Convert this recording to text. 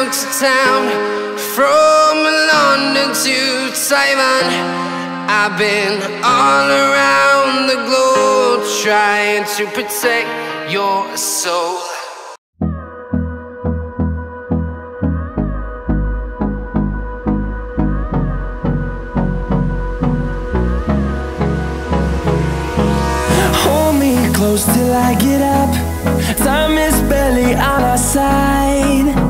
Town to town, from London to Taiwan. I've been all around the globe trying to protect your soul. Hold me close till I get up. Time is barely on our side.